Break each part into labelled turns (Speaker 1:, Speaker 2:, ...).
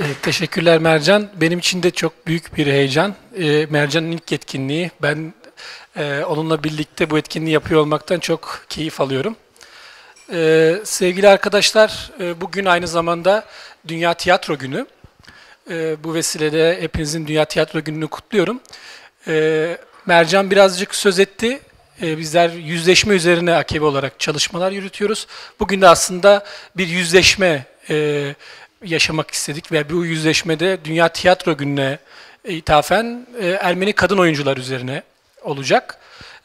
Speaker 1: Ee, teşekkürler Mercan. Benim için de çok büyük bir heyecan. Ee, Mercan'ın ilk etkinliği. Ben e, onunla birlikte bu etkinliği yapıyor olmaktan çok keyif alıyorum. Ee, sevgili arkadaşlar, e, bugün aynı zamanda Dünya Tiyatro Günü. E, bu vesileyle hepinizin Dünya Tiyatro Günü'nü kutluyorum. E, Mercan birazcık söz etti. E, bizler yüzleşme üzerine AKB olarak çalışmalar yürütüyoruz. Bugün de aslında bir yüzleşme e, yaşamak istedik ve bu yüzleşmede Dünya Tiyatro Günü'ne ithafen e, Ermeni kadın oyuncular üzerine olacak.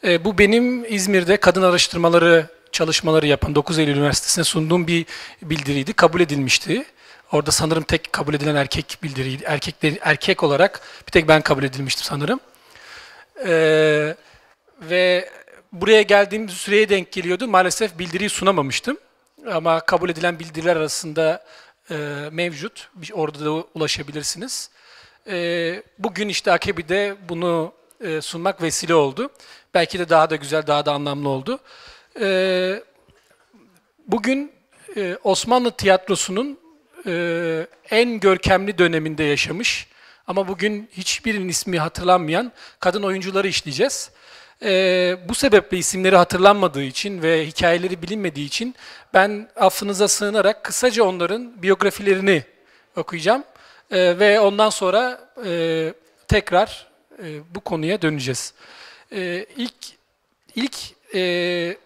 Speaker 1: E, bu benim İzmir'de kadın araştırmaları çalışmaları yapan 9 Eylül Üniversitesi'ne sunduğum bir bildiriydi. Kabul edilmişti. Orada sanırım tek kabul edilen erkek bildiriydi. Erkek, erkek olarak bir tek ben kabul edilmiştim sanırım. Ee, ve buraya geldiğim süreye denk geliyordu. Maalesef bildiriyi sunamamıştım. Ama kabul edilen bildiriler arasında e, mevcut. Orada da ulaşabilirsiniz. E, bugün işte Akebi'de bunu e, sunmak vesile oldu. Belki de daha da güzel, daha da anlamlı oldu. E, bugün e, Osmanlı tiyatrosunun e, en görkemli döneminde yaşamış ama bugün hiçbirinin ismi hatırlanmayan kadın oyuncuları işleyeceğiz. E, bu sebeple isimleri hatırlanmadığı için ve hikayeleri bilinmediği için ben affınıza sığınarak kısaca onların biyografilerini okuyacağım. E, ve ondan sonra e, tekrar e, bu konuya döneceğiz. E, ilk ilk e,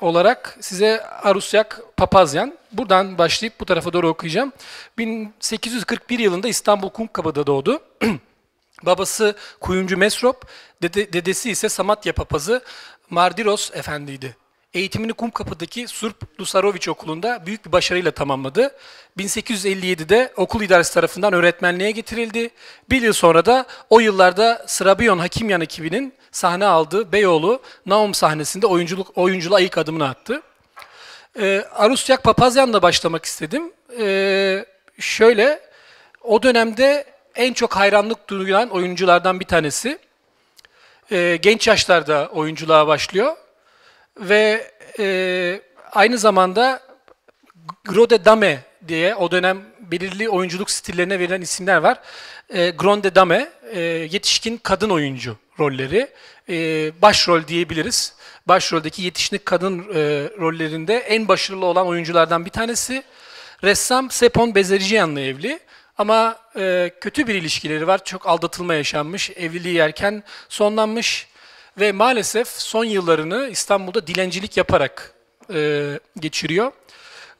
Speaker 1: olarak size Arusyak Papazyan, buradan başlayıp bu tarafa doğru okuyacağım. 1841 yılında İstanbul Kumkapı'da doğdu. Babası kuyumcu Mesrop, dede, dedesi ise Samatya papazı Mardiros Efendi'ydi. Eğitimini Kumkapı'daki Surp Lusaroviç Okulu'nda büyük bir başarıyla tamamladı. 1857'de okul idaresi tarafından öğretmenliğe getirildi. Bir yıl sonra da o yıllarda Srabiyon Hakimyan ekibinin sahne aldığı Beyoğlu Naum sahnesinde oyunculuk oyunculuğa ilk adımını attı. Ee, Arusyak Papazyan'la başlamak istedim. Ee, şöyle, o dönemde en çok hayranlık duyulan oyunculardan bir tanesi. Ee, genç yaşlarda oyunculuğa başlıyor ve e, aynı zamanda Grode Dame diye o dönem belirli oyunculuk stillerine verilen isimler var. E, Gronde Dame, e, yetişkin kadın oyuncu rolleri. E, başrol diyebiliriz. Başroldeki yetişkin kadın e, rollerinde en başarılı olan oyunculardan bir tanesi. Ressam Sepon Bezerjian'la evli. Ama e, kötü bir ilişkileri var. Çok aldatılma yaşanmış. Evliliği erken sonlanmış. Ve maalesef son yıllarını İstanbul'da dilencilik yaparak e, geçiriyor.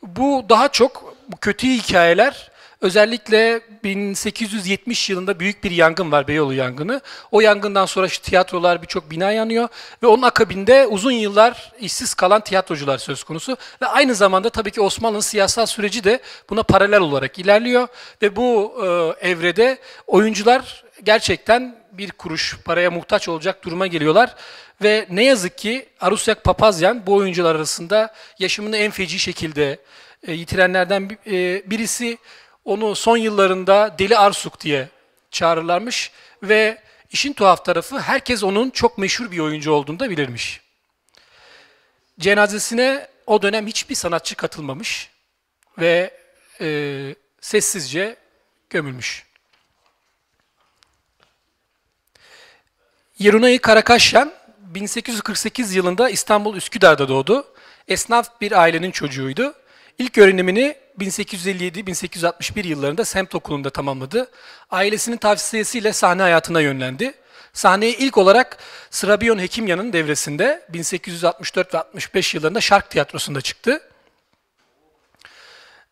Speaker 1: Bu daha çok bu kötü hikayeler özellikle 1870 yılında büyük bir yangın var Beyoğlu yangını. O yangından sonra şu tiyatrolar birçok bina yanıyor ve onun akabinde uzun yıllar işsiz kalan tiyatrocular söz konusu ve aynı zamanda tabii ki Osmanlı'nın siyasal süreci de buna paralel olarak ilerliyor ve bu e, evrede oyuncular gerçekten bir kuruş paraya muhtaç olacak duruma geliyorlar. Ve ne yazık ki Arusyak Papazyan bu oyuncular arasında yaşamını en feci şekilde e, yitirenlerden e, birisi. Onu son yıllarında Deli Arsuk diye çağırırlarmış ve işin tuhaf tarafı herkes onun çok meşhur bir oyuncu olduğunu da bilirmiş. Cenazesine o dönem hiçbir sanatçı katılmamış ve e, sessizce gömülmüş. Yerunay Karakaşyan 1848 yılında İstanbul Üsküdar'da doğdu. Esnaf bir ailenin çocuğuydu. İlk öğrenimini 1857-1861 yıllarında semt okulunda tamamladı. Ailesinin tavsiyesiyle sahne hayatına yönlendi. Sahneye ilk olarak Srabiyon Hekimyan'ın devresinde 1864 ve 65 yıllarında Şark Tiyatrosu'nda çıktı.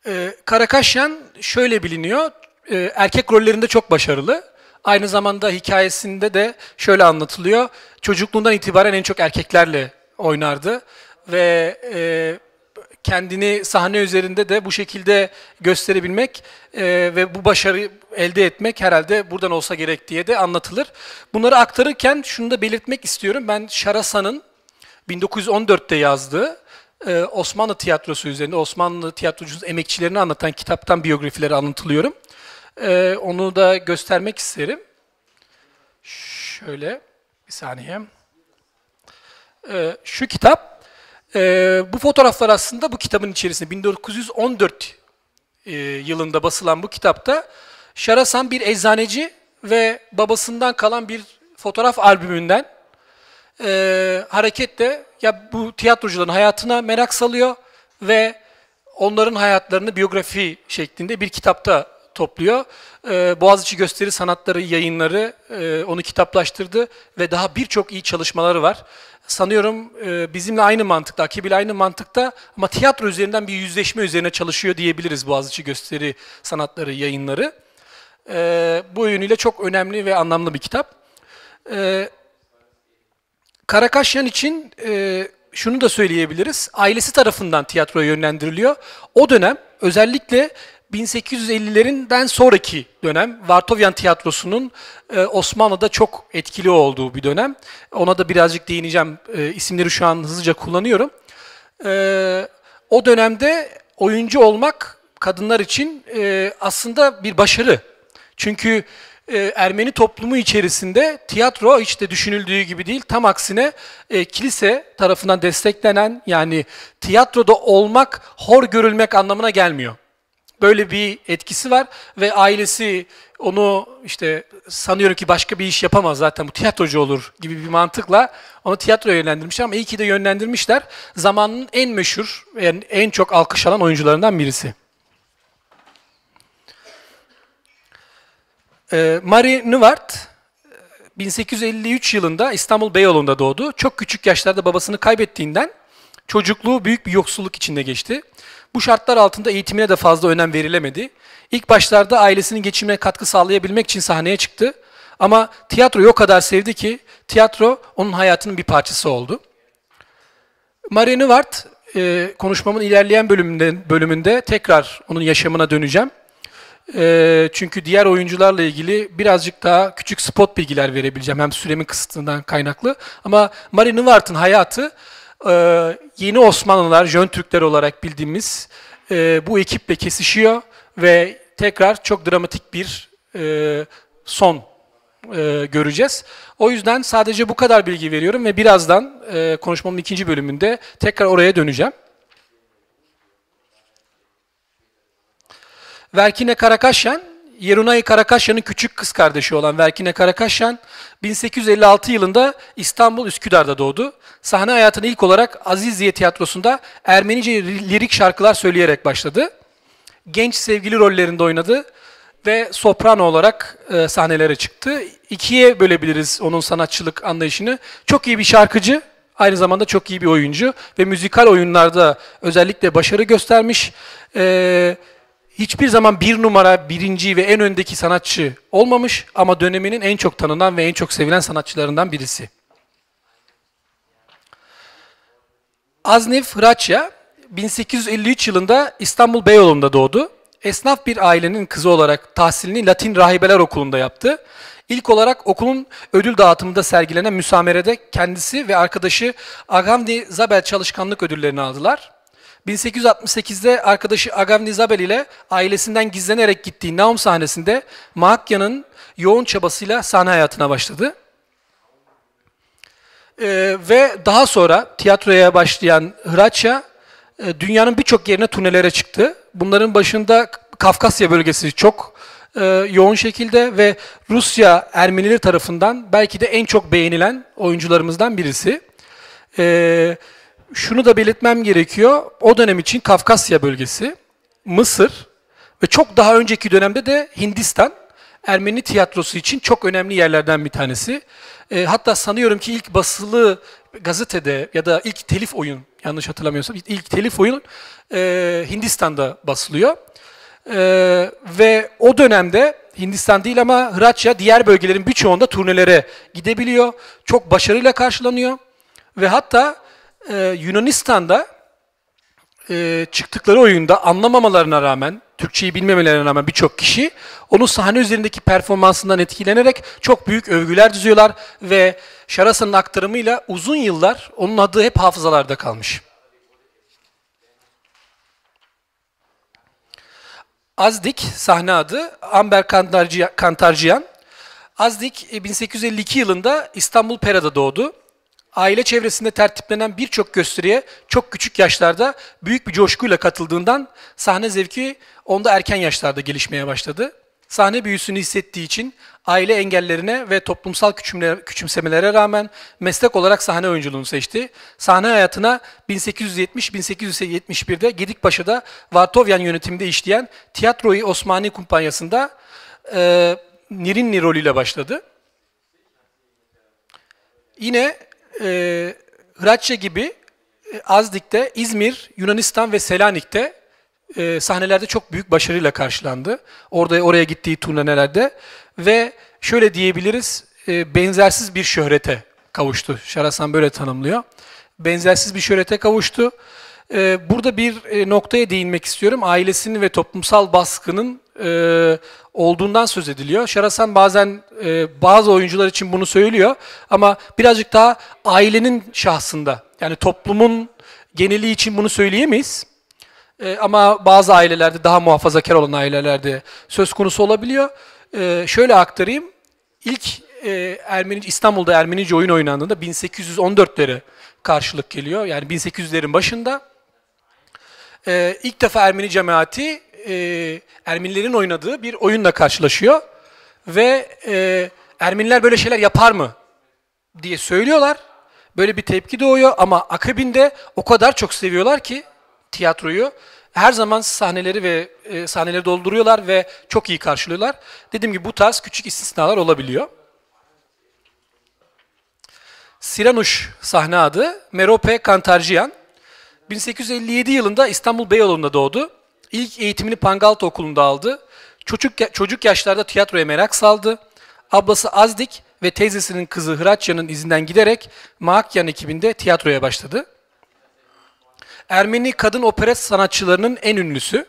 Speaker 1: Ee, Karakaşyan şöyle biliniyor, ee, erkek rollerinde çok başarılı. Aynı zamanda hikayesinde de şöyle anlatılıyor. Çocukluğundan itibaren en çok erkeklerle oynardı ve e, kendini sahne üzerinde de bu şekilde gösterebilmek e, ve bu başarı elde etmek herhalde buradan olsa gerek diye de anlatılır. Bunları aktarırken şunu da belirtmek istiyorum. Ben Şarasa'nın 1914'te yazdığı e, Osmanlı tiyatrosu üzerinde Osmanlı tiyatrocusunun emekçilerini anlatan kitaptan biyografileri anlatılıyorum. Ee, onu da göstermek isterim. Şöyle bir saniye. Ee, şu kitap, e, bu fotoğraflar aslında bu kitabın içerisinde 1914 e, yılında basılan bu kitapta Şarasan bir eczaneci ve babasından kalan bir fotoğraf albümünden e, hareketle ya bu tiyatrocuların hayatına merak salıyor ve onların hayatlarını biyografi şeklinde bir kitapta topluyor. E, Boğaziçi Gösteri Sanatları yayınları e, onu kitaplaştırdı ve daha birçok iyi çalışmaları var. Sanıyorum e, bizimle aynı mantıkta, Akibil aynı mantıkta ama tiyatro üzerinden bir yüzleşme üzerine çalışıyor diyebiliriz Boğaziçi Gösteri Sanatları yayınları. E, bu yönüyle çok önemli ve anlamlı bir kitap. E, Karakaşyan için e, şunu da söyleyebiliriz. Ailesi tarafından tiyatroya yönlendiriliyor. O dönem özellikle 1850'lerinden sonraki dönem Vartovyan tiyatrosunun e, Osmanlı'da çok etkili olduğu bir dönem. Ona da birazcık değineceğim. E, isimleri şu an hızlıca kullanıyorum. E, o dönemde oyuncu olmak kadınlar için e, aslında bir başarı. Çünkü Ermeni toplumu içerisinde tiyatro hiç de düşünüldüğü gibi değil. Tam aksine e, kilise tarafından desteklenen yani tiyatroda olmak hor görülmek anlamına gelmiyor. Böyle bir etkisi var ve ailesi onu işte sanıyorum ki başka bir iş yapamaz zaten bu tiyatrocu olur gibi bir mantıkla onu tiyatroya yönlendirmişler ama iyi ki de yönlendirmişler. Zamanın en meşhur yani en çok alkış alan oyuncularından birisi. Marie Nuvart 1853 yılında İstanbul Beyoğlu'nda doğdu. Çok küçük yaşlarda babasını kaybettiğinden çocukluğu büyük bir yoksulluk içinde geçti. Bu şartlar altında eğitimine de fazla önem verilemedi. İlk başlarda ailesinin geçimine katkı sağlayabilmek için sahneye çıktı. Ama tiyatroyu o kadar sevdi ki tiyatro onun hayatının bir parçası oldu. Marie Nuvart e, konuşmamın ilerleyen bölümünde, bölümünde tekrar onun yaşamına döneceğim. E, çünkü diğer oyuncularla ilgili birazcık daha küçük spot bilgiler verebileceğim. Hem süremin kısıtından kaynaklı. Ama Marie Nuvart'ın hayatı e, yeni Osmanlılar, Jön Türkler olarak bildiğimiz e, bu ekiple kesişiyor ve tekrar çok dramatik bir e, son e, göreceğiz. O yüzden sadece bu kadar bilgi veriyorum ve birazdan e, konuşmamın ikinci bölümünde tekrar oraya döneceğim. Verkine Karakaşyan, Yerunay Karakaşyan'ın küçük kız kardeşi olan Verkine Karakaşyan, 1856 yılında İstanbul Üsküdar'da doğdu. Sahne hayatını ilk olarak Azizye Tiyatrosu'nda Ermenice lirik şarkılar söyleyerek başladı. Genç sevgili rollerinde oynadı ve soprano olarak e, sahnelere çıktı. İkiye bölebiliriz onun sanatçılık anlayışını. Çok iyi bir şarkıcı, aynı zamanda çok iyi bir oyuncu ve müzikal oyunlarda özellikle başarı göstermiş. E, hiçbir zaman bir numara, birinci ve en öndeki sanatçı olmamış ama döneminin en çok tanınan ve en çok sevilen sanatçılarından birisi. Aznif Hraçya 1853 yılında İstanbul Beyoğlu'nda doğdu. Esnaf bir ailenin kızı olarak tahsilini Latin Rahibeler Okulu'nda yaptı. İlk olarak okulun ödül dağıtımında sergilenen müsamerede kendisi ve arkadaşı Agamdi Zabel çalışkanlık ödüllerini aldılar. 1868'de arkadaşı Agavni Zabel ile ailesinden gizlenerek gittiği Naum sahnesinde Mahakya'nın yoğun çabasıyla sahne hayatına başladı. Ee, ve daha sonra tiyatroya başlayan Hraçya e, dünyanın birçok yerine turnelere çıktı. Bunların başında Kafkasya bölgesi çok e, yoğun şekilde ve Rusya Ermenileri tarafından belki de en çok beğenilen oyuncularımızdan birisi. E, şunu da belirtmem gerekiyor. O dönem için Kafkasya bölgesi, Mısır ve çok daha önceki dönemde de Hindistan Ermeni tiyatrosu için çok önemli yerlerden bir tanesi. E, hatta sanıyorum ki ilk basılı gazetede ya da ilk telif oyun yanlış hatırlamıyorsam ilk telif oyun e, Hindistan'da basılıyor. E, ve o dönemde Hindistan değil ama Hraçya diğer bölgelerin birçoğunda turnelere gidebiliyor. Çok başarıyla karşılanıyor. Ve hatta e, Yunanistan'da e, çıktıkları oyunda anlamamalarına rağmen, Türkçeyi bilmemelerine rağmen birçok kişi onun sahne üzerindeki performansından etkilenerek çok büyük övgüler düzüyorlar ve Şarasa'nın aktarımıyla uzun yıllar onun adı hep hafızalarda kalmış. Azdik sahne adı Amber Kantarciyan. Azdik 1852 yılında İstanbul Pera'da doğdu aile çevresinde tertiplenen birçok gösteriye çok küçük yaşlarda büyük bir coşkuyla katıldığından sahne zevki onda erken yaşlarda gelişmeye başladı. Sahne büyüsünü hissettiği için aile engellerine ve toplumsal küçümsemelere rağmen meslek olarak sahne oyunculuğunu seçti. Sahne hayatına 1870-1871'de Gedikpaşa'da Vartovyan yönetiminde işleyen Tiyatroyu Osmani Kumpanyası'nda e, Nirinni rolüyle başladı. Yine e, Hratçe gibi e, Azdik'te, İzmir, Yunanistan ve Selanik'te e, sahnelerde çok büyük başarıyla karşılandı. Orada oraya gittiği turnelerde ve şöyle diyebiliriz e, benzersiz bir şöhrete kavuştu. Şarasan böyle tanımlıyor. Benzersiz bir şöhrete kavuştu. E, burada bir e, noktaya değinmek istiyorum. Ailesinin ve toplumsal baskının e, olduğundan söz ediliyor. Şarasan bazen e, bazı oyuncular için bunu söylüyor ama birazcık daha ailenin şahsında yani toplumun geneli için bunu söyleyemeyiz. E, ama bazı ailelerde daha muhafazakar olan ailelerde söz konusu olabiliyor. E, şöyle aktarayım. İlk e, Ermeni İstanbul'da Ermenice oyun oynandığında 1814'lere karşılık geliyor. Yani 1800'lerin başında. E, ilk defa Ermeni cemaati e, Ermenilerin oynadığı bir oyunla karşılaşıyor. Ve e, Ermeniler böyle şeyler yapar mı diye söylüyorlar. Böyle bir tepki doğuyor ama akabinde o kadar çok seviyorlar ki tiyatroyu her zaman sahneleri ve e, sahneleri dolduruyorlar ve çok iyi karşılıyorlar. Dediğim gibi bu tarz küçük istisnalar olabiliyor. Siranuş sahne adı Merope Kantarjian. 1857 yılında İstanbul Beyoğlu'nda doğdu. İlk eğitimini Pangaltı Okulu'nda aldı. Çocuk, çocuk yaşlarda tiyatroya merak saldı. Ablası Azdik ve teyzesinin kızı Hıraçya'nın izinden giderek Maakyan ekibinde tiyatroya başladı. Ermeni kadın operet sanatçılarının en ünlüsü.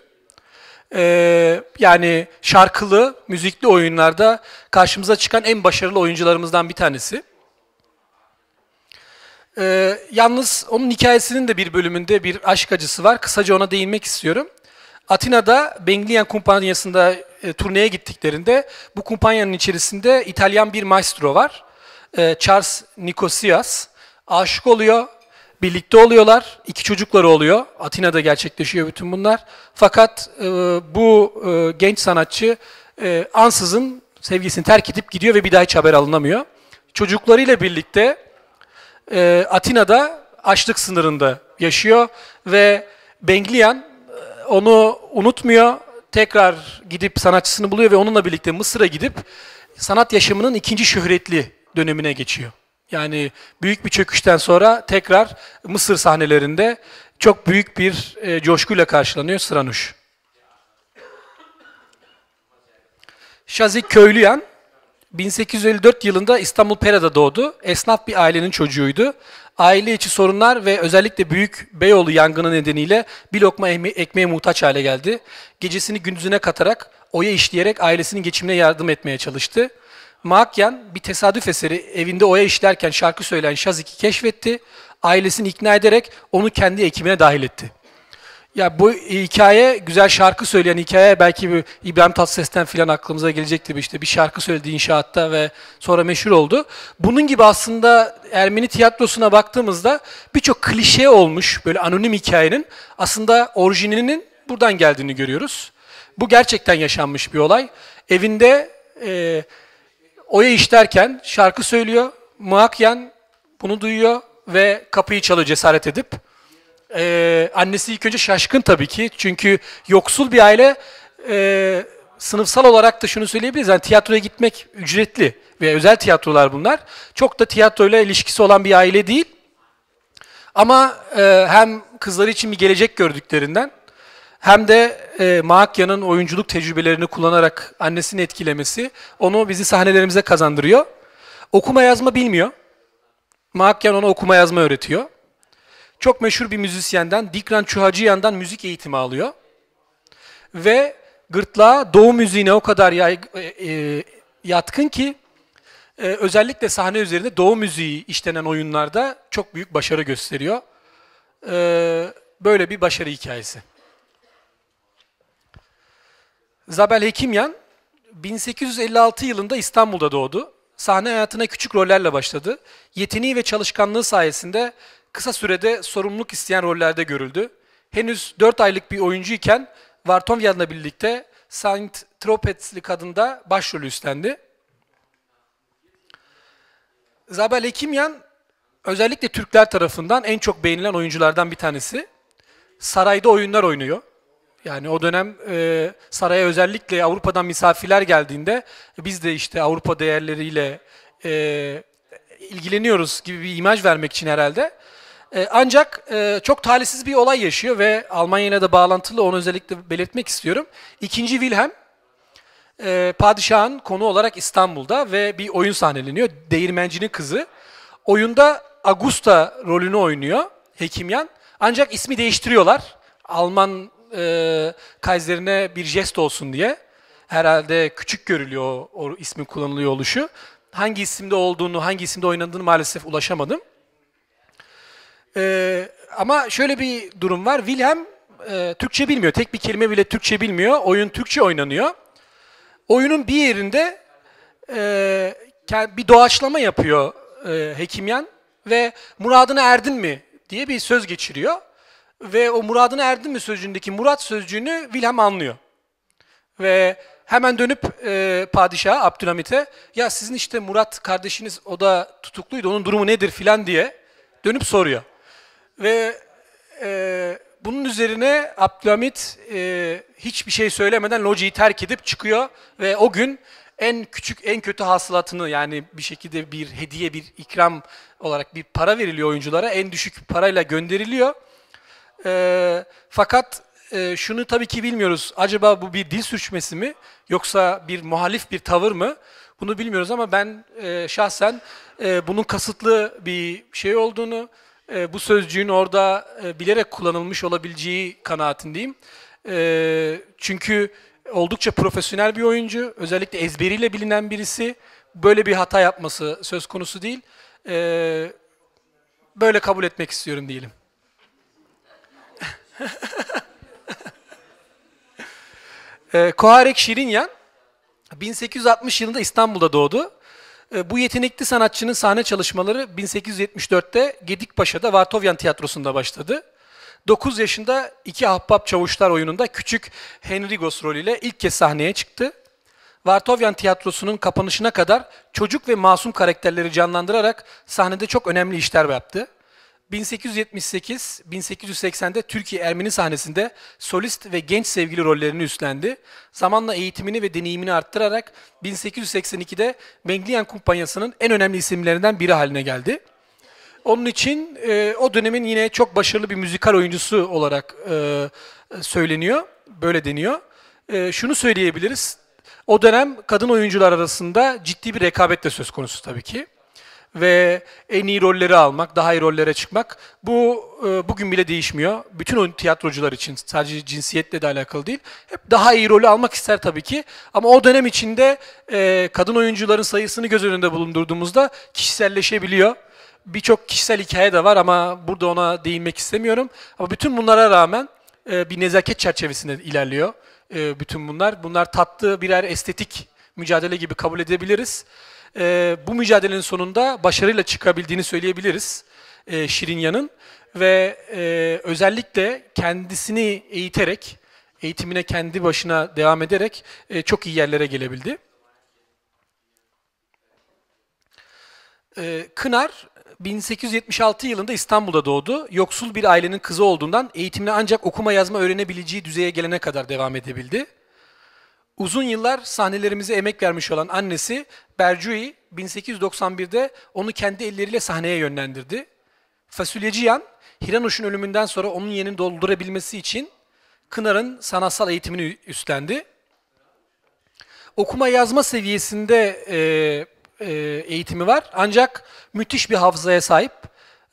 Speaker 1: Ee, yani şarkılı, müzikli oyunlarda karşımıza çıkan en başarılı oyuncularımızdan bir tanesi. Ee, yalnız onun hikayesinin de bir bölümünde bir aşk acısı var. Kısaca ona değinmek istiyorum. Atina'da Benglian kumpanyasında e, turneye gittiklerinde bu kumpanyanın içerisinde İtalyan bir maestro var. E, Charles Nikosias. Aşık oluyor. Birlikte oluyorlar. İki çocukları oluyor. Atina'da gerçekleşiyor bütün bunlar. Fakat e, bu e, genç sanatçı e, ansızın sevgisini terk edip gidiyor ve bir daha hiç haber alınamıyor. Çocuklarıyla birlikte e, Atina'da açlık sınırında yaşıyor ve Benglian onu unutmuyor. Tekrar gidip sanatçısını buluyor ve onunla birlikte Mısır'a gidip sanat yaşamının ikinci şöhretli dönemine geçiyor. Yani büyük bir çöküşten sonra tekrar Mısır sahnelerinde çok büyük bir e, coşkuyla karşılanıyor Sıranuş. Şazik Köylüyan 1854 yılında İstanbul Pera'da doğdu. Esnaf bir ailenin çocuğuydu. Aile içi sorunlar ve özellikle büyük Beyoğlu yangını nedeniyle bir lokma ekmeğe muhtaç hale geldi. Gecesini gündüzüne katarak, oya işleyerek ailesinin geçimine yardım etmeye çalıştı. Maakyan bir tesadüf eseri evinde oya işlerken şarkı söyleyen Şazik'i keşfetti. Ailesini ikna ederek onu kendi ekibine dahil etti. Ya bu hikaye güzel şarkı söyleyen hikaye belki bir İbrahim Tatlıses'ten filan aklımıza gelecekti işte bir şarkı söyledi inşaatta ve sonra meşhur oldu. Bunun gibi aslında Ermeni tiyatrosuna baktığımızda birçok klişe olmuş böyle anonim hikayenin aslında orijininin buradan geldiğini görüyoruz. Bu gerçekten yaşanmış bir olay. Evinde e, Oya işlerken şarkı söylüyor. Muakyen bunu duyuyor ve kapıyı çalıyor cesaret edip. Ee, annesi ilk önce şaşkın tabii ki. Çünkü yoksul bir aile e, sınıfsal olarak da şunu söyleyebiliriz. Yani tiyatroya gitmek ücretli ve özel tiyatrolar bunlar. Çok da tiyatroyla ilişkisi olan bir aile değil. Ama e, hem kızları için bir gelecek gördüklerinden hem de e, Maakya'nın oyunculuk tecrübelerini kullanarak annesini etkilemesi onu bizi sahnelerimize kazandırıyor. Okuma yazma bilmiyor. Maakyan ona okuma yazma öğretiyor. Çok meşhur bir müzisyenden Dikran Çuhacıyan'dan müzik eğitimi alıyor. Ve gırtlağa doğu müziğine o kadar yay, e, e, yatkın ki e, özellikle sahne üzerinde doğu müziği işlenen oyunlarda çok büyük başarı gösteriyor. E, böyle bir başarı hikayesi. Zabel Hekimyan 1856 yılında İstanbul'da doğdu. Sahne hayatına küçük rollerle başladı. Yeteneği ve çalışkanlığı sayesinde kısa sürede sorumluluk isteyen rollerde görüldü. Henüz 4 aylık bir oyuncuyken Vartomyan'la birlikte Saint Tropez'li kadında başrolü üstlendi. Zabel Ekimyan özellikle Türkler tarafından en çok beğenilen oyunculardan bir tanesi. Sarayda oyunlar oynuyor. Yani o dönem e, saraya özellikle Avrupa'dan misafirler geldiğinde biz de işte Avrupa değerleriyle e, ilgileniyoruz gibi bir imaj vermek için herhalde. E, ancak e, çok talihsiz bir olay yaşıyor ve Almanya ile de bağlantılı onu özellikle belirtmek istiyorum. İkinci Wilhelm e, padişahın konu olarak İstanbul'da ve bir oyun sahneleniyor. Değirmencinin kızı. Oyunda Augusta rolünü oynuyor Hekimyan. Ancak ismi değiştiriyorlar. Alman e, Kaiser'ine bir jest olsun diye. Herhalde küçük görülüyor o, o ismin kullanılıyor oluşu. Hangi isimde olduğunu, hangi isimde oynadığını maalesef ulaşamadım. E, ama şöyle bir durum var. Wilhelm e, Türkçe bilmiyor. Tek bir kelime bile Türkçe bilmiyor. Oyun Türkçe oynanıyor. Oyunun bir yerinde e, bir doğaçlama yapıyor e, Hekimyan ve muradına erdin mi diye bir söz geçiriyor. Ve o muradına erdin mi sözcüğündeki murat sözcüğünü Wilhelm anlıyor. Ve hemen dönüp e, padişaha Abdülhamit'e ya sizin işte Murat kardeşiniz o da tutukluydu onun durumu nedir filan diye dönüp soruyor. Ve e, bunun üzerine Abdülhamit e, hiçbir şey söylemeden lojiyi terk edip çıkıyor ve o gün en küçük, en kötü hasılatını yani bir şekilde bir hediye, bir ikram olarak bir para veriliyor oyunculara. En düşük parayla gönderiliyor. E, fakat e, şunu tabii ki bilmiyoruz. Acaba bu bir dil sürçmesi mi yoksa bir muhalif bir tavır mı? Bunu bilmiyoruz ama ben e, şahsen e, bunun kasıtlı bir şey olduğunu, e, bu sözcüğün orada e, bilerek kullanılmış olabileceği kanaatindeyim. E, çünkü oldukça profesyonel bir oyuncu, özellikle ezberiyle bilinen birisi. Böyle bir hata yapması söz konusu değil. E, böyle kabul etmek istiyorum diyelim. e, Koharek Şirinyan 1860 yılında İstanbul'da doğdu. E, bu yetenekli sanatçının sahne çalışmaları 1874'te Gedikpaşa'da Vartovyan Tiyatrosu'nda başladı. 9 yaşında iki ahbap çavuşlar oyununda küçük Henrigos rolüyle ilk kez sahneye çıktı. Vartovyan Tiyatrosu'nun kapanışına kadar çocuk ve masum karakterleri canlandırarak sahnede çok önemli işler yaptı. 1878-1880'de Türkiye Ermeni sahnesinde solist ve genç sevgili rollerini üstlendi. Zamanla eğitimini ve deneyimini arttırarak 1882'de Menglian Kumpanyası'nın en önemli isimlerinden biri haline geldi. Onun için e, o dönemin yine çok başarılı bir müzikal oyuncusu olarak e, söyleniyor, böyle deniyor. E, şunu söyleyebiliriz, o dönem kadın oyuncular arasında ciddi bir rekabet de söz konusu tabii ki ve en iyi rolleri almak, daha iyi rollere çıkmak bu e, bugün bile değişmiyor. Bütün oyun tiyatrocular için sadece cinsiyetle de alakalı değil. Hep daha iyi rolü almak ister tabii ki. Ama o dönem içinde e, kadın oyuncuların sayısını göz önünde bulundurduğumuzda kişiselleşebiliyor. Birçok kişisel hikaye de var ama burada ona değinmek istemiyorum. Ama bütün bunlara rağmen e, bir nezaket çerçevesinde ilerliyor e, bütün bunlar. Bunlar tatlı birer estetik mücadele gibi kabul edebiliriz e, bu mücadelenin sonunda başarıyla çıkabildiğini söyleyebiliriz e, Şirinya'nın ve e, özellikle kendisini eğiterek, eğitimine kendi başına devam ederek e, çok iyi yerlere gelebildi. E, Kınar 1876 yılında İstanbul'da doğdu. Yoksul bir ailenin kızı olduğundan eğitimine ancak okuma yazma öğrenebileceği düzeye gelene kadar devam edebildi. Uzun yıllar sahnelerimize emek vermiş olan annesi Bercui 1891'de onu kendi elleriyle sahneye yönlendirdi. Fasulyeci Yan, Hiranuş'un ölümünden sonra onun yerini doldurabilmesi için Kınar'ın sanatsal eğitimini üstlendi. Okuma yazma seviyesinde e, e, eğitimi var ancak müthiş bir hafızaya sahip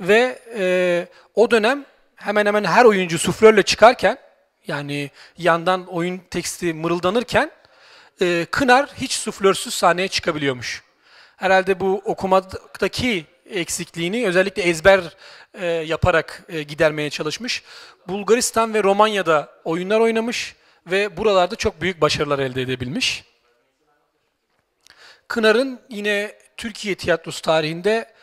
Speaker 1: ve e, o dönem hemen hemen her oyuncu suflörle çıkarken yani yandan oyun teksti mırıldanırken e, Kınar hiç suflörsüz sahneye çıkabiliyormuş. Herhalde bu okumadaki eksikliğini özellikle ezber e, yaparak e, gidermeye çalışmış. Bulgaristan ve Romanya'da oyunlar oynamış ve buralarda çok büyük başarılar elde edebilmiş. Kınar'ın yine Türkiye tiyatrosu tarihinde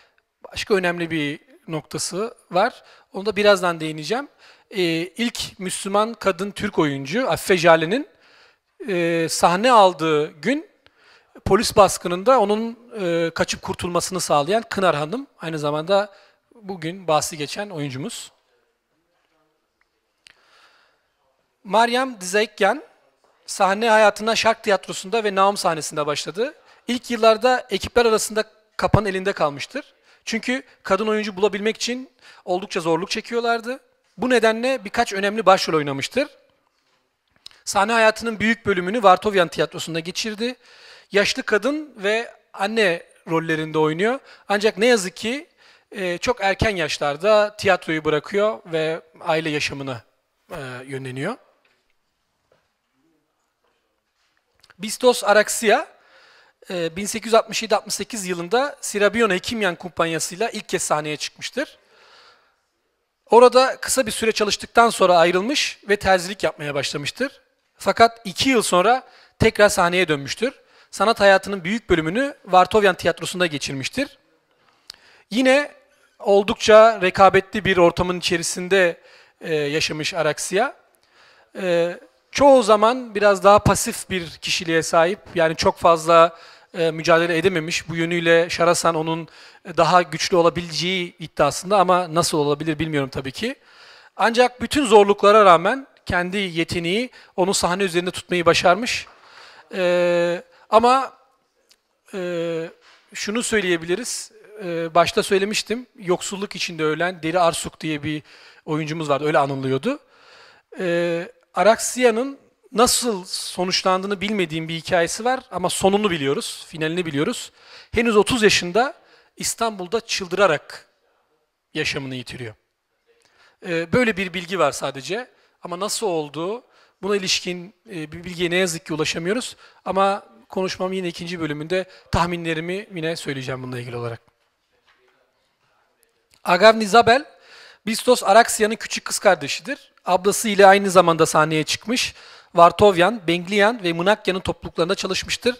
Speaker 1: başka önemli bir noktası var. Onu da birazdan değineceğim. Ee, ilk Müslüman kadın Türk oyuncu Affe Jale'nin e, sahne aldığı gün polis baskınında onun e, kaçıp kurtulmasını sağlayan Kınar Hanım. Aynı zamanda bugün bahsi geçen oyuncumuz. Meryem Dizekyan sahne hayatına Şark Tiyatrosu'nda ve Naum sahnesinde başladı. İlk yıllarda ekipler arasında kapan elinde kalmıştır. Çünkü kadın oyuncu bulabilmek için oldukça zorluk çekiyorlardı. Bu nedenle birkaç önemli başrol oynamıştır. Sahne hayatının büyük bölümünü Vartovyan Tiyatrosu'nda geçirdi. Yaşlı kadın ve anne rollerinde oynuyor. Ancak ne yazık ki e, çok erken yaşlarda tiyatroyu bırakıyor ve aile yaşamına e, yönleniyor. Bistos Araxia 1867-68 e, yılında Sirabiona Hekimyan kumpanyasıyla ilk kez sahneye çıkmıştır. Orada kısa bir süre çalıştıktan sonra ayrılmış ve terzilik yapmaya başlamıştır. Fakat iki yıl sonra tekrar sahneye dönmüştür. Sanat hayatının büyük bölümünü Vartovyan Tiyatrosu'nda geçirmiştir. Yine oldukça rekabetli bir ortamın içerisinde e, yaşamış Araxia. E, çoğu zaman biraz daha pasif bir kişiliğe sahip. Yani çok fazla e, mücadele edememiş. Bu yönüyle Şarasan onun daha güçlü olabileceği iddiasında ama nasıl olabilir bilmiyorum tabii ki. Ancak bütün zorluklara rağmen kendi yeteneği onu sahne üzerinde tutmayı başarmış. E, ama e, şunu söyleyebiliriz. E, başta söylemiştim. Yoksulluk içinde ölen Deri Arsuk diye bir oyuncumuz vardı. Öyle anılıyordu. E, Araksia'nın nasıl sonuçlandığını bilmediğim bir hikayesi var ama sonunu biliyoruz, finalini biliyoruz. Henüz 30 yaşında İstanbul'da çıldırarak yaşamını yitiriyor. Ee, böyle bir bilgi var sadece ama nasıl olduğu, buna ilişkin e, bir bilgiye ne yazık ki ulaşamıyoruz. Ama konuşmam yine ikinci bölümünde tahminlerimi yine söyleyeceğim bununla ilgili olarak. Agavni Zabel, Bistos Araksia'nın küçük kız kardeşidir. Ablası ile aynı zamanda sahneye çıkmış. Vartovyan, Bengliyan ve Mınakya'nın topluluklarında çalışmıştır.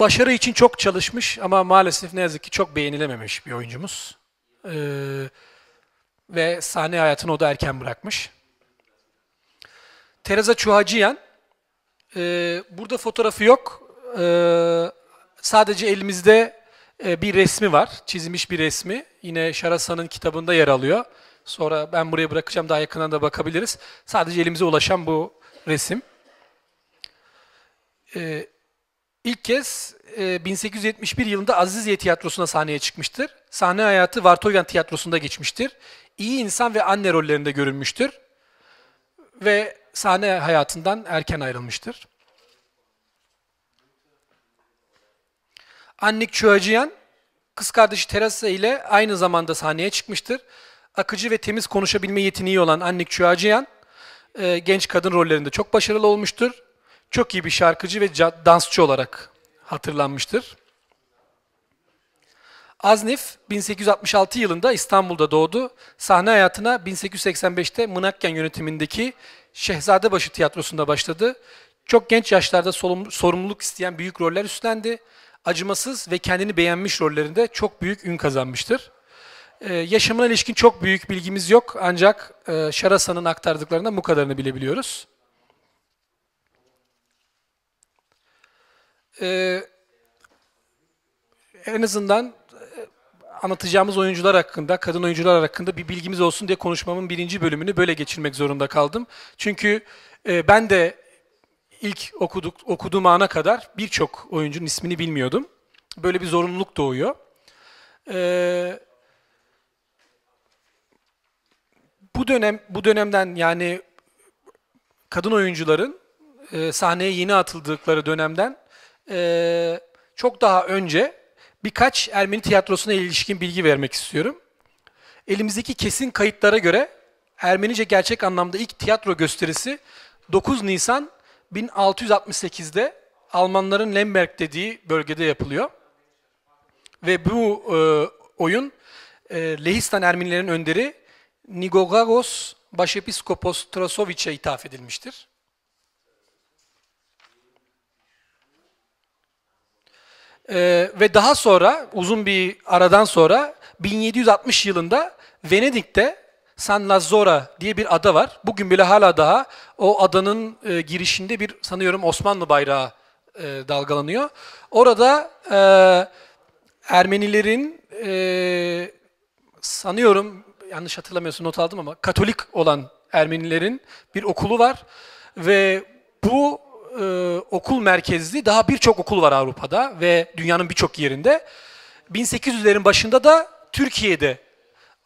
Speaker 1: Başarı için çok çalışmış ama maalesef ne yazık ki çok beğenilememiş bir oyuncumuz. Ee, ve sahne hayatını o da erken bırakmış. Teresa Çuhacıyan, e, burada fotoğrafı yok. E, sadece elimizde e, bir resmi var, çizilmiş bir resmi. Yine Şarasa'nın kitabında yer alıyor. Sonra ben buraya bırakacağım daha yakından da bakabiliriz. Sadece elimize ulaşan bu resim. Ee, ilk kez e, 1871 yılında Aziziye Tiyatrosu'na sahneye çıkmıştır. Sahne hayatı Vartovyan Tiyatrosu'nda geçmiştir. İyi insan ve anne rollerinde görünmüştür. Ve sahne hayatından erken ayrılmıştır. Annik Çuacıyan, kız kardeşi Teresa ile aynı zamanda sahneye çıkmıştır akıcı ve temiz konuşabilme yeteneği olan Annik Çuacıyan e, genç kadın rollerinde çok başarılı olmuştur. Çok iyi bir şarkıcı ve dansçı olarak hatırlanmıştır. Aznif 1866 yılında İstanbul'da doğdu. Sahne hayatına 1885'te Mınakken yönetimindeki Şehzadebaşı Tiyatrosu'nda başladı. Çok genç yaşlarda sorumluluk isteyen büyük roller üstlendi. Acımasız ve kendini beğenmiş rollerinde çok büyük ün kazanmıştır. Ee, yaşamına ilişkin çok büyük bilgimiz yok ancak e, Şarasa'nın aktardıklarından bu kadarını bilebiliyoruz. Ee, en azından e, anlatacağımız oyuncular hakkında, kadın oyuncular hakkında bir bilgimiz olsun diye konuşmamın birinci bölümünü böyle geçirmek zorunda kaldım. Çünkü e, ben de ilk okuduk, okuduğum ana kadar birçok oyuncunun ismini bilmiyordum. Böyle bir zorunluluk doğuyor. Ee, bu dönem bu dönemden yani kadın oyuncuların e, sahneye yeni atıldıkları dönemden e, çok daha önce birkaç Ermeni tiyatrosuna ilişkin bilgi vermek istiyorum. Elimizdeki kesin kayıtlara göre Ermenice gerçek anlamda ilk tiyatro gösterisi 9 Nisan 1668'de Almanların Lemberg dediği bölgede yapılıyor. Ve bu e, oyun e, Lehistan Ermenilerin önderi Nigogagos Başepiskopos Trasoviç'e ithaf edilmiştir. Ee, ve daha sonra uzun bir aradan sonra 1760 yılında Venedik'te San Lazzora diye bir ada var. Bugün bile hala daha o adanın e, girişinde bir sanıyorum Osmanlı bayrağı e, dalgalanıyor. Orada e, Ermenilerin e, sanıyorum yanlış hatırlamıyorsun not aldım ama Katolik olan Ermenilerin bir okulu var ve bu e, okul merkezli daha birçok okul var Avrupa'da ve dünyanın birçok yerinde. 1800'lerin başında da Türkiye'de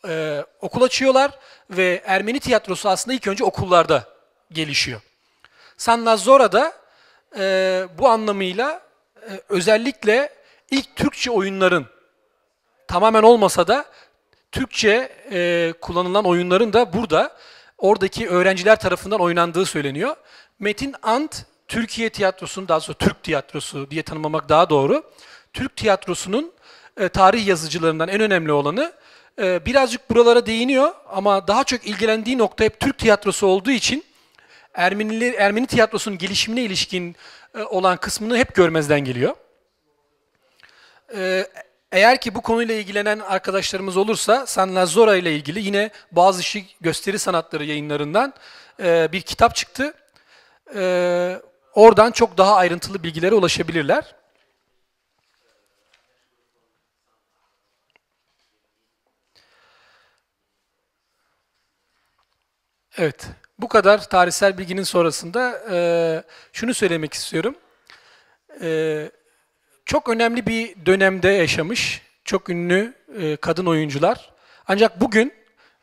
Speaker 1: e, okul açıyorlar ve Ermeni tiyatrosu aslında ilk önce okullarda gelişiyor. San Lazzora'da e, bu anlamıyla e, özellikle ilk Türkçe oyunların tamamen olmasa da Türkçe e, kullanılan oyunların da burada oradaki öğrenciler tarafından oynandığı söyleniyor. Metin Ant Türkiye tiyatrosunun daha sonra Türk tiyatrosu diye tanımlamak daha doğru. Türk tiyatrosunun e, tarih yazıcılarından en önemli olanı e, birazcık buralara değiniyor ama daha çok ilgilendiği nokta hep Türk tiyatrosu olduğu için Ermeniler, Ermeni tiyatrosunun gelişimine ilişkin e, olan kısmını hep görmezden geliyor. E, eğer ki bu konuyla ilgilenen arkadaşlarımız olursa San Lazzora ile ilgili yine bazı şık gösteri sanatları yayınlarından e, bir kitap çıktı. E, oradan çok daha ayrıntılı bilgilere ulaşabilirler. Evet, bu kadar tarihsel bilginin sonrasında e, şunu söylemek istiyorum. E, çok önemli bir dönemde yaşamış, çok ünlü e, kadın oyuncular. Ancak bugün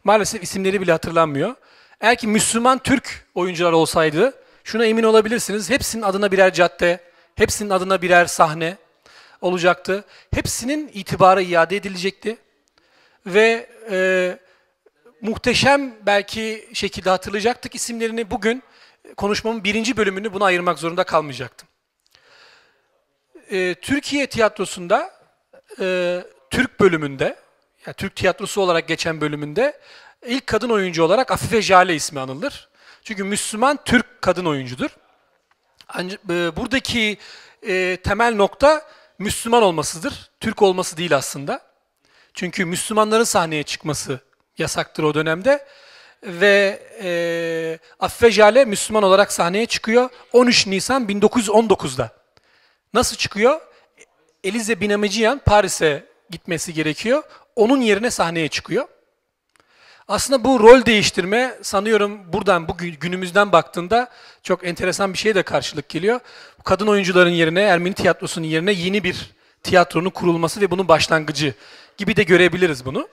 Speaker 1: maalesef isimleri bile hatırlanmıyor. Eğer ki Müslüman Türk oyuncular olsaydı, şuna emin olabilirsiniz, hepsinin adına birer cadde, hepsinin adına birer sahne olacaktı. Hepsinin itibarı iade edilecekti. Ve e, muhteşem belki şekilde hatırlayacaktık isimlerini. Bugün konuşmamın birinci bölümünü buna ayırmak zorunda kalmayacaktım. Ee, Türkiye tiyatrosunda e, Türk bölümünde, yani Türk tiyatrosu olarak geçen bölümünde ilk kadın oyuncu olarak Afife Jale ismi anılır. Çünkü Müslüman Türk kadın oyuncudur. Ancak, e, buradaki e, temel nokta Müslüman olmasıdır. Türk olması değil aslında. Çünkü Müslümanların sahneye çıkması yasaktır o dönemde. Ve e, Affe Jale Müslüman olarak sahneye çıkıyor 13 Nisan 1919'da. Nasıl çıkıyor? Elize Binamiciyan Paris'e gitmesi gerekiyor. Onun yerine sahneye çıkıyor. Aslında bu rol değiştirme sanıyorum buradan bu günümüzden baktığında çok enteresan bir şeye de karşılık geliyor. Kadın oyuncuların yerine Ermeni tiyatrosunun yerine yeni bir tiyatronun kurulması ve bunun başlangıcı gibi de görebiliriz bunu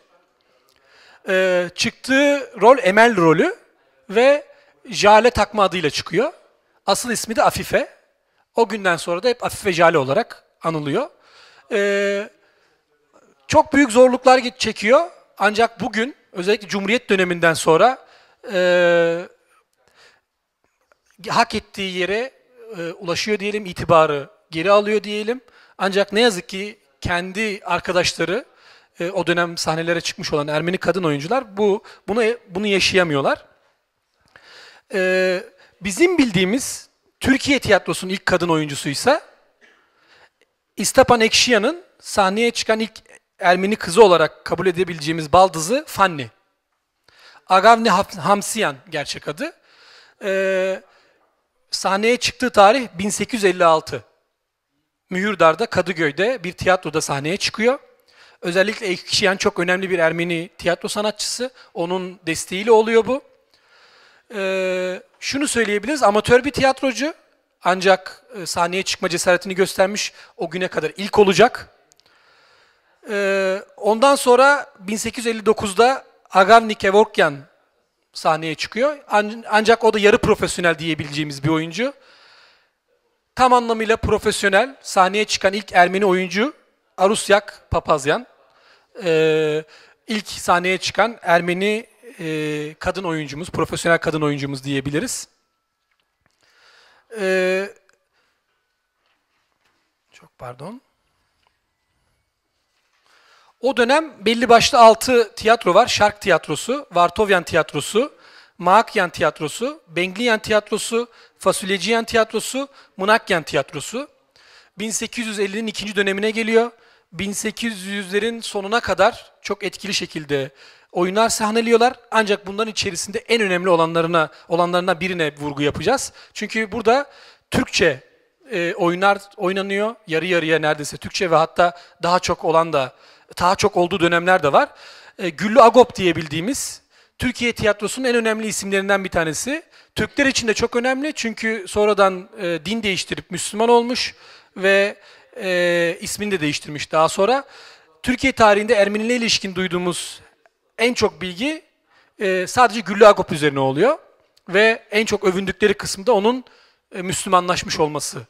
Speaker 1: e, çıktığı rol Emel rolü ve Jale takma adıyla çıkıyor. Asıl ismi de Afife. O günden sonra da hep Afife Jale olarak anılıyor. E, çok büyük zorluklar çekiyor. Ancak bugün özellikle Cumhuriyet döneminden sonra e, hak ettiği yere e, ulaşıyor diyelim, itibarı geri alıyor diyelim. Ancak ne yazık ki kendi arkadaşları e, o dönem sahnelere çıkmış olan Ermeni kadın oyuncular bu bunu bunu yaşayamıyorlar. E, bizim bildiğimiz Türkiye tiyatrosunun ilk kadın oyuncusuysa İstapan Ekşiyan'ın sahneye çıkan ilk Ermeni kızı olarak kabul edebileceğimiz baldızı Fanny. Agavni Hamsiyan gerçek adı. Ee, sahneye çıktığı tarih 1856. Mühürdar'da, Kadıköy'de bir tiyatroda sahneye çıkıyor. Özellikle Ekşiyan çok önemli bir Ermeni tiyatro sanatçısı. Onun desteğiyle oluyor bu. Ee, şunu söyleyebiliriz, amatör bir tiyatrocu. Ancak e, sahneye çıkma cesaretini göstermiş o güne kadar ilk olacak. Ee, ondan sonra 1859'da Agavni Kevorkyan sahneye çıkıyor. Ancak o da yarı profesyonel diyebileceğimiz bir oyuncu. Tam anlamıyla profesyonel, sahneye çıkan ilk Ermeni oyuncu Arusyak Papazyan e, ilk sahneye çıkan Ermeni e, kadın oyuncumuz, profesyonel kadın oyuncumuz diyebiliriz. E, çok pardon. O dönem belli başlı altı tiyatro var. Şark Tiyatrosu, Vartovyan Tiyatrosu, Maakyan Tiyatrosu, Bengliyan Tiyatrosu, Fasulyeciyan Tiyatrosu, Mınakyan Tiyatrosu. 1850'nin ikinci dönemine geliyor. 1800'lerin sonuna kadar çok etkili şekilde oyunlar sahneliyorlar. Ancak bunların içerisinde en önemli olanlarına olanlarına birine vurgu yapacağız. Çünkü burada Türkçe e, oyunlar oynanıyor. Yarı yarıya neredeyse Türkçe ve hatta daha çok olan da daha çok olduğu dönemler de var. E, Güllü Agop diye bildiğimiz Türkiye tiyatrosunun en önemli isimlerinden bir tanesi. Türkler için de çok önemli çünkü sonradan e, din değiştirip Müslüman olmuş ve e, ismini de değiştirmiş daha sonra. Türkiye tarihinde Ermenilerle ilişkin duyduğumuz en çok bilgi e, sadece Güllü Agop üzerine oluyor. Ve en çok övündükleri kısımda onun e, Müslümanlaşmış olması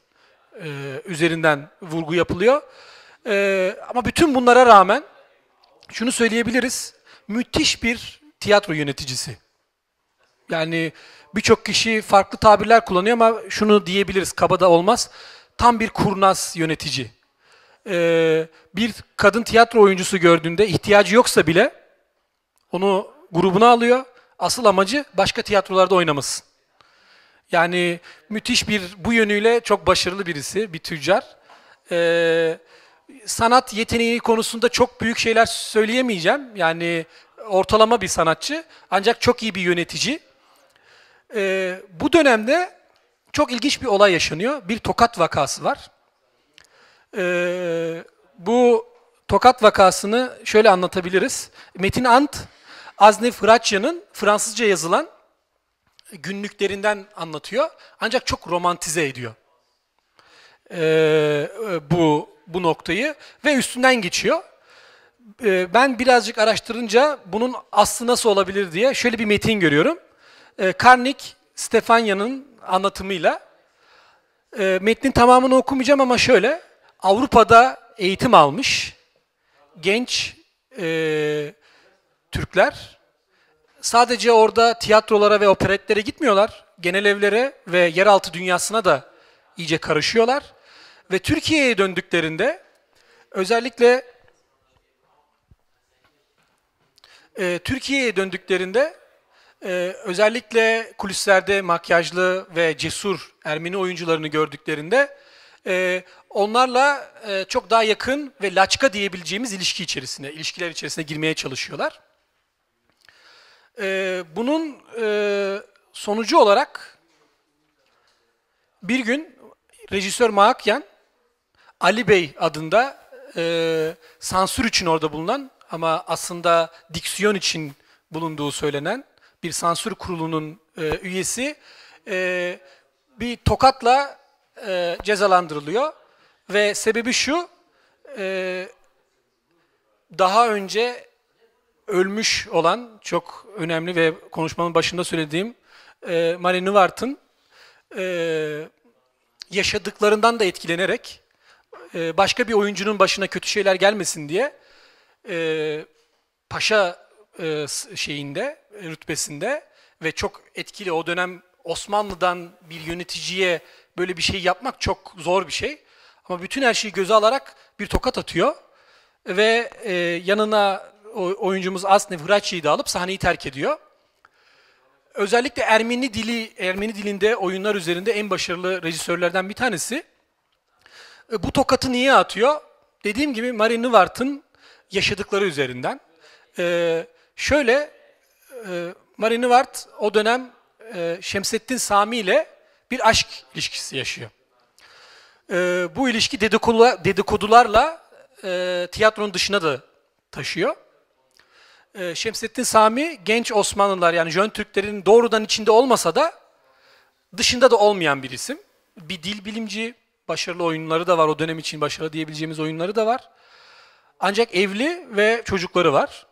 Speaker 1: e, üzerinden vurgu yapılıyor. E, ama bütün bunlara rağmen şunu söyleyebiliriz. Müthiş bir tiyatro yöneticisi. Yani birçok kişi farklı tabirler kullanıyor ama şunu diyebiliriz, kabada olmaz. Tam bir kurnaz yönetici. Ee, bir kadın tiyatro oyuncusu gördüğünde ihtiyacı yoksa bile onu grubuna alıyor. Asıl amacı başka tiyatrolarda oynamasın. Yani müthiş bir bu yönüyle çok başarılı birisi, bir tüccar. Ee, sanat yeteneği konusunda çok büyük şeyler söyleyemeyeceğim. Yani ortalama bir sanatçı ancak çok iyi bir yönetici. Ee, bu dönemde çok ilginç bir olay yaşanıyor. Bir tokat vakası var. Ee, bu tokat vakasını şöyle anlatabiliriz. Metin Ant, Azne Fıratçı'nın Fransızca yazılan günlüklerinden anlatıyor. Ancak çok romantize ediyor. Ee, bu bu noktayı ve üstünden geçiyor. Ee, ben birazcık araştırınca bunun aslı nasıl olabilir diye şöyle bir metin görüyorum. Ee, Karnik Stefanya'nın anlatımıyla e, metnin tamamını okumayacağım ama şöyle Avrupa'da eğitim almış genç e, Türkler sadece orada tiyatrolara ve operetlere gitmiyorlar. Genel evlere ve yeraltı dünyasına da iyice karışıyorlar. Ve Türkiye'ye döndüklerinde özellikle e, Türkiye'ye döndüklerinde e, özellikle kulislerde makyajlı ve cesur Ermeni oyuncularını gördüklerinde e, onlarla e, çok daha yakın ve laçka diyebileceğimiz ilişki içerisine, ilişkiler içerisine girmeye çalışıyorlar. E, bunun e, sonucu olarak bir gün rejisör Maakyan Ali Bey adında e, sansür için orada bulunan ama aslında diksiyon için bulunduğu söylenen bir sansür kurulunun e, üyesi e, bir tokatla e, cezalandırılıyor. Ve sebebi şu e, daha önce ölmüş olan çok önemli ve konuşmanın başında söylediğim e, Marie Nuvart'ın e, yaşadıklarından da etkilenerek e, başka bir oyuncunun başına kötü şeyler gelmesin diye e, paşa e, şeyinde, rütbesinde ve çok etkili o dönem Osmanlı'dan bir yöneticiye böyle bir şey yapmak çok zor bir şey. Ama bütün her şeyi göze alarak bir tokat atıyor ve e, yanına oyuncumuz Asne Hıraçi'yi de alıp sahneyi terk ediyor. Özellikle Ermeni dili, Ermeni dilinde oyunlar üzerinde en başarılı rejisörlerden bir tanesi. E, bu tokatı niye atıyor? Dediğim gibi Marie Nuvart'ın yaşadıkları üzerinden. Ee, şöyle, e, Marie Nuvart o dönem e, Şemsettin Sami ile bir aşk ilişkisi yaşıyor. E, bu ilişki dedikodular, dedikodularla e, tiyatronun dışına da taşıyor. E, Şemsettin Sami genç Osmanlılar yani Jön Türklerin doğrudan içinde olmasa da dışında da olmayan bir isim. Bir dil bilimci, başarılı oyunları da var. O dönem için başarılı diyebileceğimiz oyunları da var. Ancak evli ve çocukları var.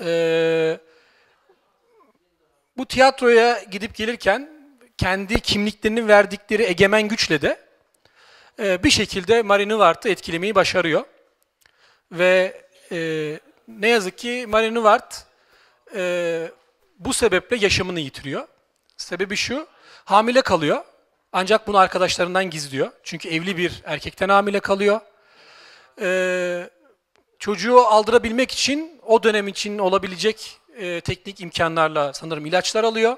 Speaker 1: Ee, bu tiyatroya gidip gelirken kendi kimliklerini verdikleri egemen güçle de e, bir şekilde Marie Nuvart'ı etkilemeyi başarıyor. Ve e, ne yazık ki Marie Nuvart e, bu sebeple yaşamını yitiriyor. Sebebi şu, hamile kalıyor. Ancak bunu arkadaşlarından gizliyor. Çünkü evli bir erkekten hamile kalıyor. Ee, çocuğu aldırabilmek için o dönem için olabilecek e, teknik imkanlarla sanırım ilaçlar alıyor.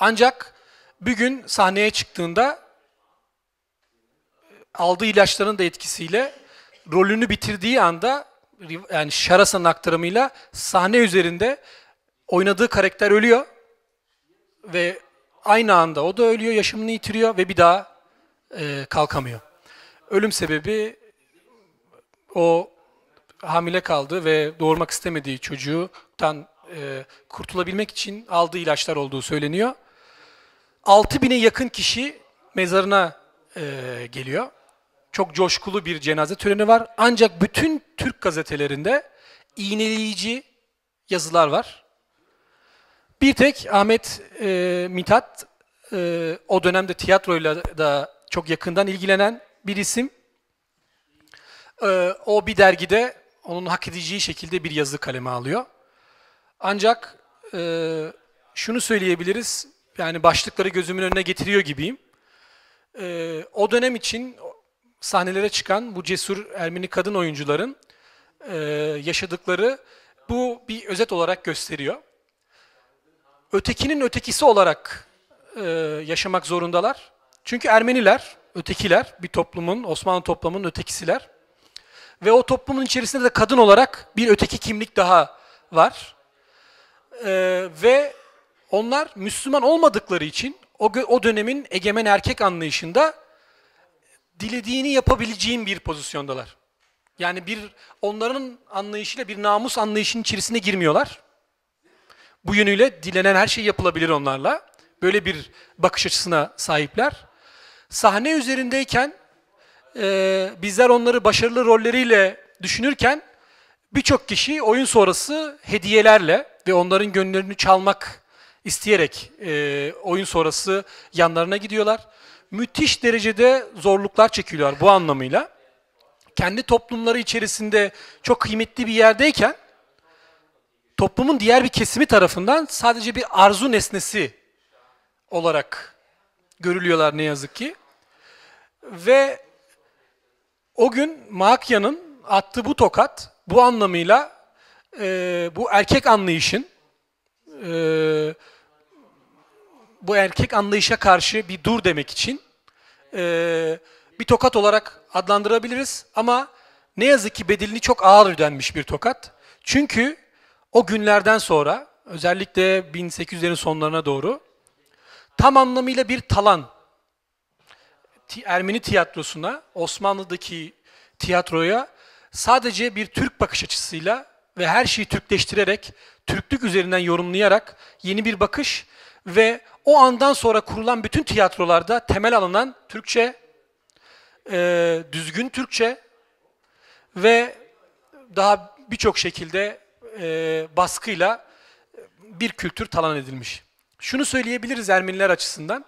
Speaker 1: Ancak bir gün sahneye çıktığında aldığı ilaçların da etkisiyle rolünü bitirdiği anda yani Şarasa'nın aktarımıyla sahne üzerinde oynadığı karakter ölüyor ve aynı anda o da ölüyor, yaşamını yitiriyor ve bir daha e, kalkamıyor. Ölüm sebebi o hamile kaldı ve doğurmak istemediği çocuğundan e, kurtulabilmek için aldığı ilaçlar olduğu söyleniyor. 6000'e yakın kişi mezarına e, geliyor. Çok coşkulu bir cenaze töreni var. Ancak bütün Türk gazetelerinde iğneleyici yazılar var. Bir tek Ahmet e, Mithat e, o dönemde tiyatroyla da çok yakından ilgilenen bir isim. E, o bir dergide onun hak edeceği şekilde bir yazı kaleme alıyor. Ancak e, şunu söyleyebiliriz, yani başlıkları gözümün önüne getiriyor gibiyim. E, o dönem için sahnelere çıkan bu cesur Ermeni kadın oyuncuların e, yaşadıkları bu bir özet olarak gösteriyor. Ötekinin ötekisi olarak e, yaşamak zorundalar. Çünkü Ermeniler, ötekiler, bir toplumun, Osmanlı toplumunun ötekisiler. Ve o toplumun içerisinde de kadın olarak bir öteki kimlik daha var. Ee, ve onlar Müslüman olmadıkları için o, o dönemin egemen erkek anlayışında dilediğini yapabileceğin bir pozisyondalar. Yani bir onların anlayışıyla bir namus anlayışının içerisine girmiyorlar. Bu yönüyle dilenen her şey yapılabilir onlarla. Böyle bir bakış açısına sahipler. Sahne üzerindeyken e, bizler onları başarılı rolleriyle düşünürken birçok kişi oyun sonrası hediyelerle ve onların gönüllerini çalmak isteyerek e, oyun sonrası yanlarına gidiyorlar. Müthiş derecede zorluklar çekiyorlar bu anlamıyla. Kendi toplumları içerisinde çok kıymetli bir yerdeyken toplumun diğer bir kesimi tarafından sadece bir arzu nesnesi olarak görülüyorlar ne yazık ki. Ve o gün Maakya'nın attığı bu tokat bu anlamıyla e, bu erkek anlayışın e, bu erkek anlayışa karşı bir dur demek için e, bir tokat olarak adlandırabiliriz. Ama ne yazık ki bedelini çok ağır ödenmiş bir tokat. Çünkü o günlerden sonra özellikle 1800'lerin sonlarına doğru tam anlamıyla bir talan Ermeni tiyatrosuna, Osmanlı'daki tiyatroya sadece bir Türk bakış açısıyla ve her şeyi Türkleştirerek, Türklük üzerinden yorumlayarak yeni bir bakış ve o andan sonra kurulan bütün tiyatrolarda temel alınan Türkçe, e, düzgün Türkçe ve daha birçok şekilde e, baskıyla bir kültür talan edilmiş. Şunu söyleyebiliriz Ermeniler açısından,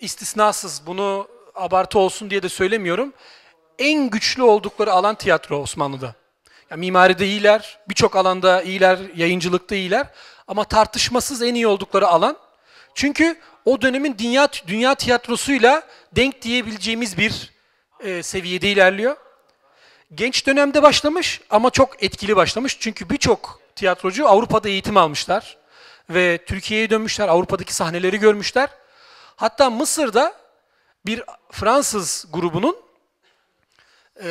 Speaker 1: istisnasız bunu abartı olsun diye de söylemiyorum. En güçlü oldukları alan tiyatro Osmanlı'da. Yani mimaride iyiler, birçok alanda iyiler, yayıncılıkta iyiler ama tartışmasız en iyi oldukları alan. Çünkü o dönemin dünya dünya tiyatrosuyla denk diyebileceğimiz bir e, seviyede ilerliyor. Genç dönemde başlamış ama çok etkili başlamış. Çünkü birçok tiyatrocu Avrupa'da eğitim almışlar ve Türkiye'ye dönmüşler, Avrupa'daki sahneleri görmüşler. Hatta Mısır'da bir Fransız grubunun e,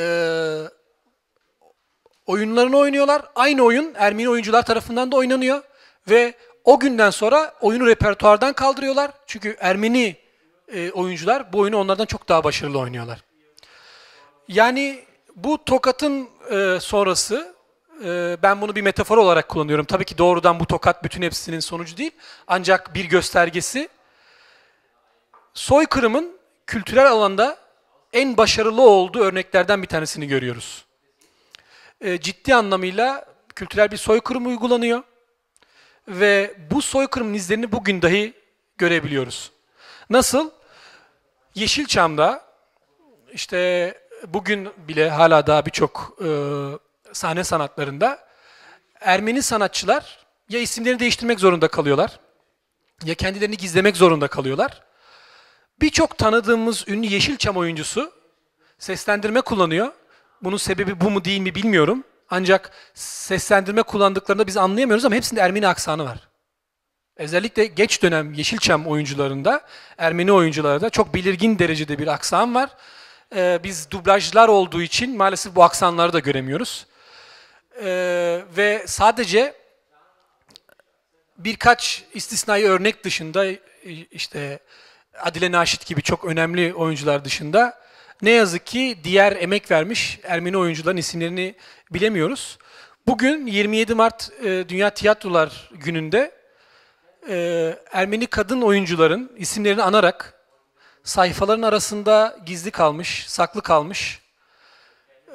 Speaker 1: oyunlarını oynuyorlar. Aynı oyun Ermeni oyuncular tarafından da oynanıyor. Ve o günden sonra oyunu repertuardan kaldırıyorlar. Çünkü Ermeni e, oyuncular bu oyunu onlardan çok daha başarılı oynuyorlar. Yani bu tokatın e, sonrası e, ben bunu bir metafor olarak kullanıyorum. Tabii ki doğrudan bu tokat bütün hepsinin sonucu değil. Ancak bir göstergesi. Soykırımın kültürel alanda en başarılı olduğu örneklerden bir tanesini görüyoruz. E, ciddi anlamıyla kültürel bir soykırım uygulanıyor ve bu soykırımın izlerini bugün dahi görebiliyoruz. Nasıl? Yeşilçam'da işte bugün bile hala daha birçok e, sahne sanatlarında Ermeni sanatçılar ya isimlerini değiştirmek zorunda kalıyorlar ya kendilerini gizlemek zorunda kalıyorlar Birçok tanıdığımız ünlü Yeşilçam oyuncusu seslendirme kullanıyor. Bunun sebebi bu mu değil mi bilmiyorum. Ancak seslendirme kullandıklarında biz anlayamıyoruz ama hepsinde Ermeni aksanı var. Özellikle geç dönem Yeşilçam oyuncularında, Ermeni oyuncularda çok belirgin derecede bir aksan var. Ee, biz dublajlar olduğu için maalesef bu aksanları da göremiyoruz. Ee, ve sadece birkaç istisnai örnek dışında işte Adile Naşit gibi çok önemli oyuncular dışında ne yazık ki diğer emek vermiş Ermeni oyuncuların isimlerini bilemiyoruz. Bugün 27 Mart e, Dünya Tiyatrolar Günü'nde e, Ermeni kadın oyuncuların isimlerini anarak sayfaların arasında gizli kalmış, saklı kalmış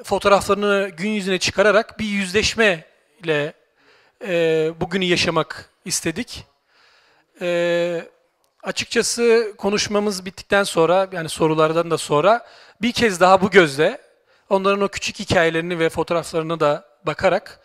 Speaker 1: fotoğraflarını gün yüzüne çıkararak bir yüzleşme ile e, bugünü yaşamak istedik. E, açıkçası konuşmamız bittikten sonra yani sorulardan da sonra bir kez daha bu gözle onların o küçük hikayelerini ve fotoğraflarını da bakarak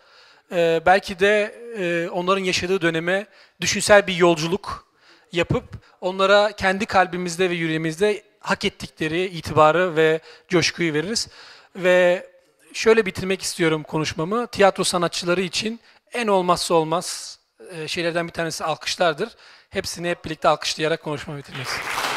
Speaker 1: e, belki de e, onların yaşadığı döneme düşünsel bir yolculuk yapıp onlara kendi kalbimizde ve yüreğimizde hak ettikleri itibarı ve coşkuyu veririz. Ve şöyle bitirmek istiyorum konuşmamı. Tiyatro sanatçıları için en olmazsa olmaz e, şeylerden bir tanesi alkışlardır. Hepsini hep birlikte alkışlayarak konuşmamı bitirmek istiyorum.